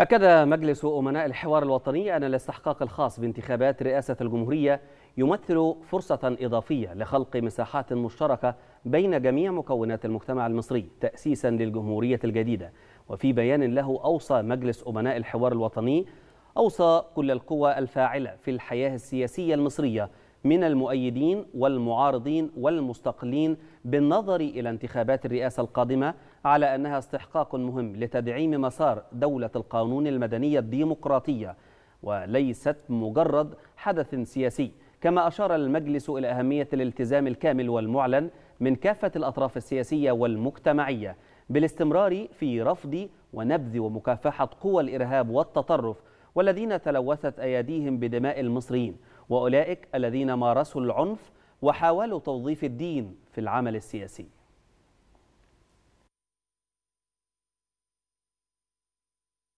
أكد مجلس أمناء الحوار الوطني أن الاستحقاق الخاص بانتخابات رئاسة الجمهورية يمثل فرصة إضافية لخلق مساحات مشتركة بين جميع مكونات المجتمع المصري تأسيسا للجمهورية الجديدة. وفي بيان له أوصى مجلس أمناء الحوار الوطني أوصى كل القوى الفاعلة في الحياة السياسية المصرية من المؤيدين والمعارضين والمستقلين بالنظر إلى انتخابات الرئاسة القادمة على أنها استحقاق مهم لتدعيم مسار دولة القانون المدنية الديمقراطية وليست مجرد حدث سياسي كما أشار المجلس إلى أهمية الالتزام الكامل والمعلن من كافة الأطراف السياسية والمجتمعية بالاستمرار في رفض ونبذ ومكافحة قوى الإرهاب والتطرف والذين تلوثت أيديهم بدماء المصريين. وأولئك الذين مارسوا العنف وحاولوا توظيف الدين في العمل السياسي.